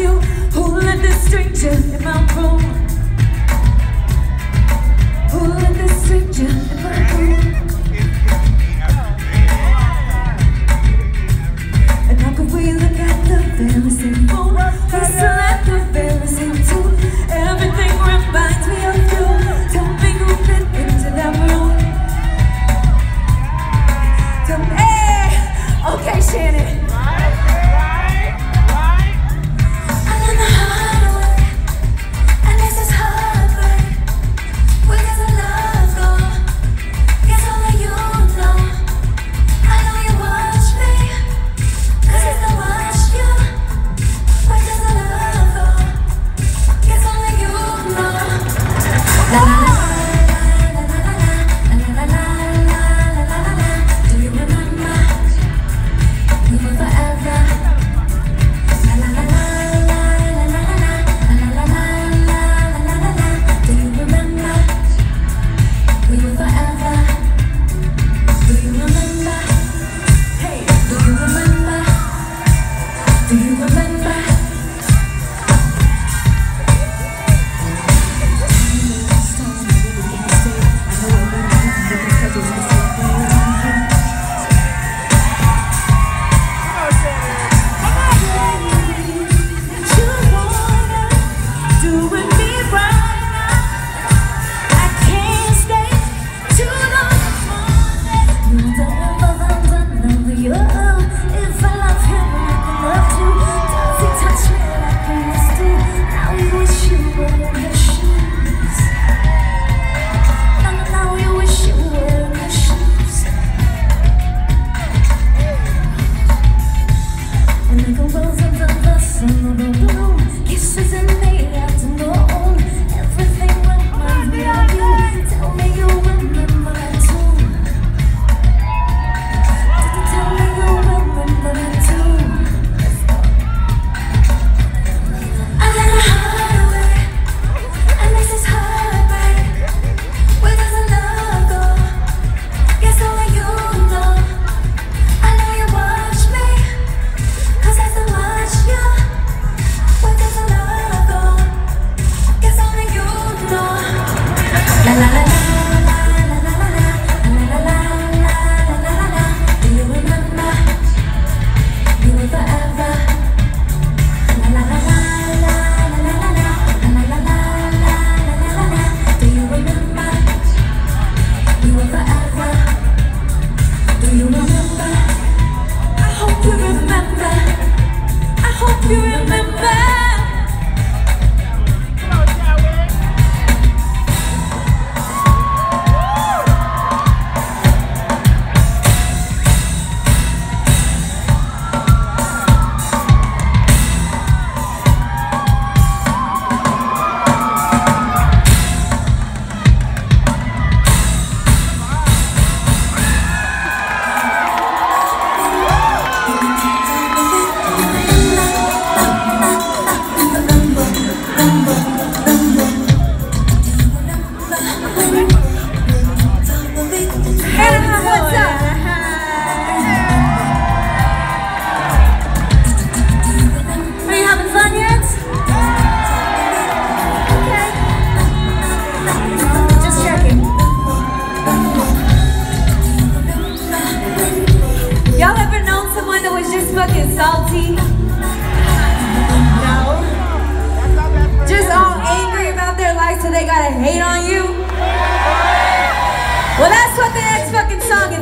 you who let the stranger in my room.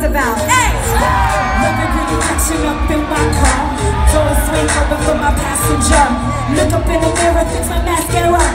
about. Hey! Living pretty action up in my car. Doors swing open for my passenger. Look up in the mirror, fix my mascara.